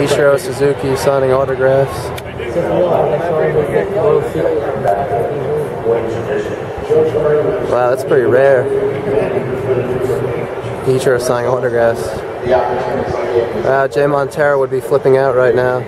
Ichiro Suzuki signing autographs. Wow, that's pretty rare. Ichiro signing autographs. Wow, Jay Montero would be flipping out right now.